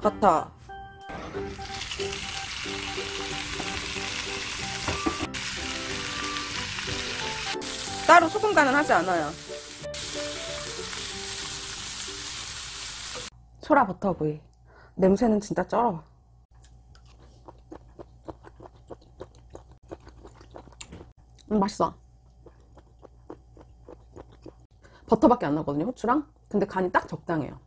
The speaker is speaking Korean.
버터 따로 소금 간은 하지 않아요. 소라 버터구이. 냄새는 진짜 쩔어. 음, 맛있어. 버터밖에 안 나거든요 후추랑? 근데 간이 딱 적당해요.